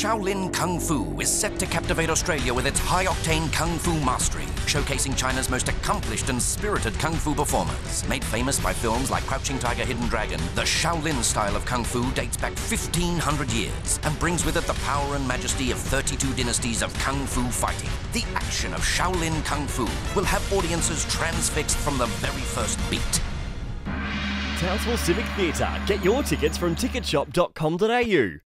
Shaolin Kung Fu is set to captivate Australia with its high octane Kung Fu mastery, showcasing China's most accomplished and spirited Kung Fu performers. Made famous by films like Crouching Tiger, Hidden Dragon, the Shaolin style of Kung Fu dates back 1500 years and brings with it the power and majesty of 32 dynasties of Kung Fu fighting. The action of Shaolin Kung Fu will have audiences transfixed from the very first beat. Townsville Civic Theatre. Get your tickets from ticketshop.com.au.